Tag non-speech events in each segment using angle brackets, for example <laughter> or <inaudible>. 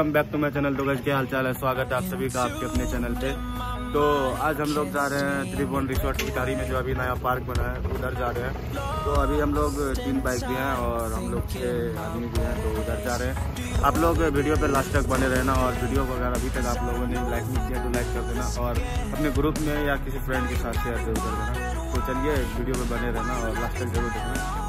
Welcome back to my channel. तो क्या हाल चाल है? स्वागत है आप सभी का आपके अपने चैनल पे। तो आज हम लोग जा रहे हैं त्रिभुवन रिसोर्ट टिटारी में, जो अभी नया पार्क बना है, उधर जा रहे हैं। तो अभी हम लोग तीन बाइक भी हैं और हम लोग छः आदमी भी हैं तो उधर जा रहे हैं। आप लोग वीडियो पे लास्ट तक बने रहना और वीडियो वगैरह अभी तक आप लोगों ने लाइक नहीं किया तो लाइक कर देना और अपने ग्रुप में या किसी फ्रेंड के साथ शेयर ज़रूर कर देना। तो चलिए वीडियो में बने रहना और लास्ट तक ज़रूर देखना।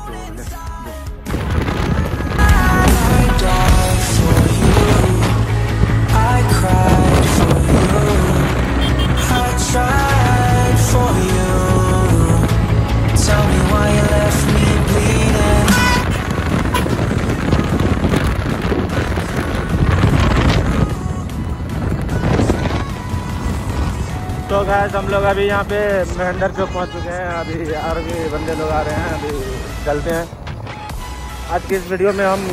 तो गैस हम लोग अभी यहाँ पे महेंद्र चौक पहुँच चुके हैं। अभी और भी बंदे लोग आ रहे हैं, अभी चलते हैं। आज की इस वीडियो में हम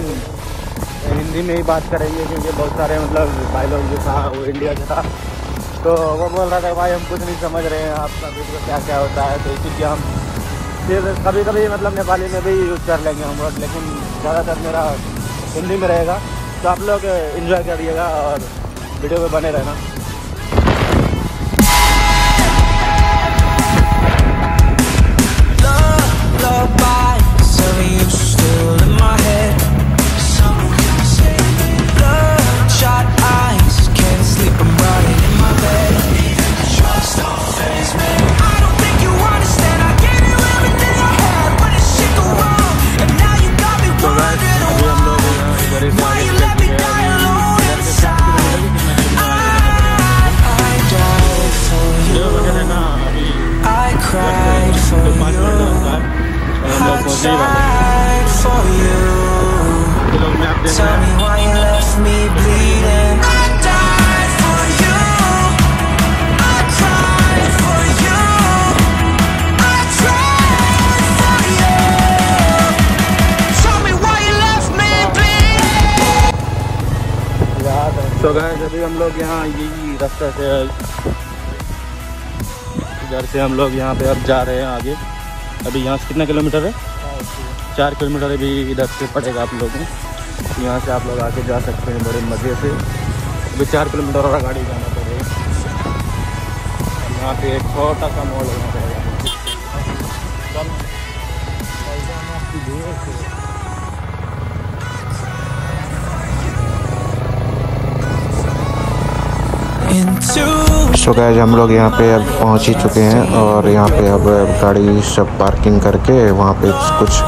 हिंदी में ही बात करेंगे, क्योंकि बहुत सारे मतलब भाई लोग जो था, वो इंडिया से था। तो वो बोल रहा था, भाई, हम कुछ नहीं समझ रहे हैं, आपका वीडियो क्या क्या होता है? तो इसीलिए हम फिर कभी कभी मतलब नेपाली में भी यूज़ कर लेंगे हम लोग लेकिन ज़्यादातर मेरा हिंदी में रहेगा। तो आप लोग इन्जॉय करिएगा और वीडियो में बने रहना। तो गए जब हम लोग यहाँ यही रास्ता से इधर से हम लोग यहाँ पे अब जा रहे हैं आगे। अभी यहाँ से कितना किलोमीटर है? चार किलोमीटर अभी इधर से पड़ेगा आप लोगों को। यहाँ से आप लोग आके जा सकते हैं बड़े मज़े से। अभी चार किलोमीटर और गाड़ी जाना पड़ेगा। यहाँ पे एक छोटा सा मॉल होना पड़ेगा। Into सो गैज हम लोग यहाँ पे अब पहुँच ही चुके हैं और यहाँ पे अब गाड़ी सब पार्किंग करके वहाँ पे कुछ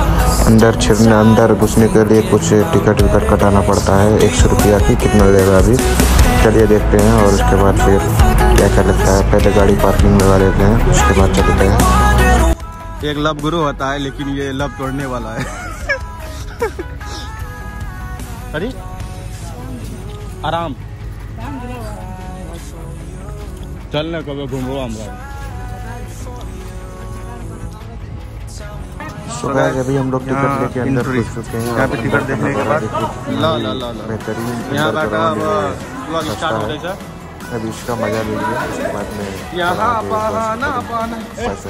अंदर छिड़ने अंदर घुसने के लिए कुछ टिकट विकट कटाना पड़ता है। एक सौ रुपया की कितना लेगा अभी? चलिए देखते हैं और उसके बाद फिर क्या क्या लगता है। पहले गाड़ी पार्किंग लगा लेते हैं उसके बाद चलते हैं। एक लब गुरु होता है लेकिन ये लब तोड़ने वाला है। <laughs> अरे? आराम। चलने कभी घूमो हमरा सो गैज अभी हम लोग टिकट लेके अंदर घुस चुके हैं। यहाँ पे टिकट देखने के बाद। ला ला ला ला। बेहतरीन यहाँ का ब्लॉग स्टार्ट हो जाएगा। अभी इसका मज़ा लीजिए उसके बाद में यहाँ पाना पाना पैसे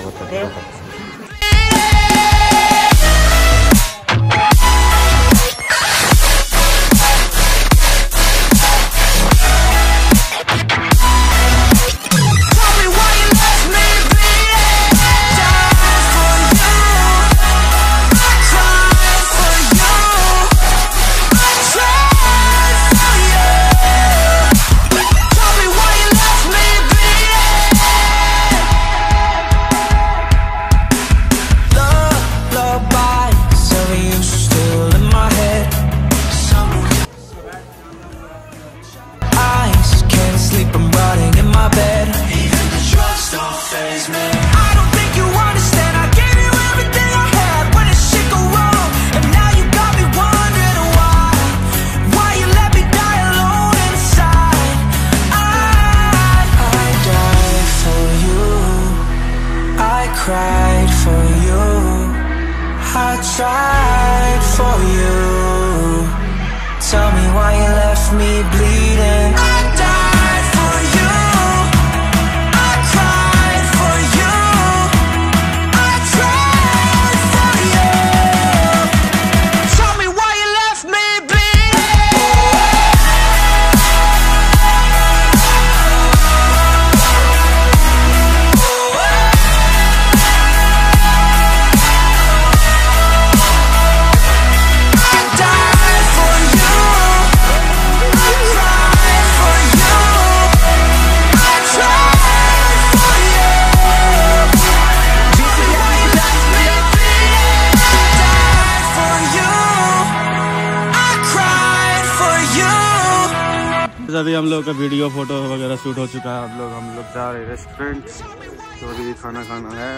tried for you Tell me why you left me bleeding. अभी हम लोग का वीडियो, फ़ोटो वगैरह शूट हो चुका है। हम लोग हम लोग जा रहे रेस्टोरेंट तो अभी खाना खाना है।